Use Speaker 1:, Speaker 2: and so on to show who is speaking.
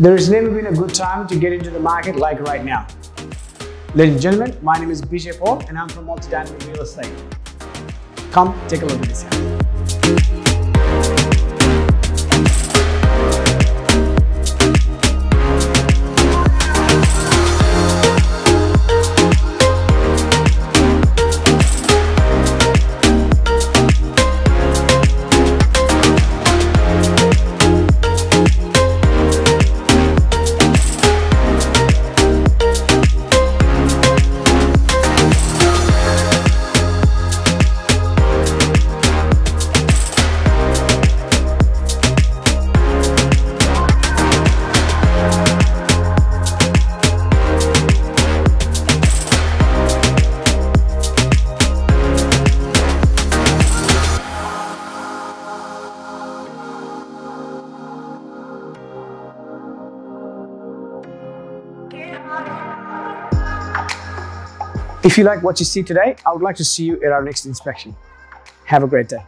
Speaker 1: There has never been a good time to get into the market like right now. Ladies and gentlemen, my name is Bijay Paul and I'm from Multidynamic Real Estate. Come take a look at this house. If you like what you see today, I would like to see you at our next inspection. Have a great day.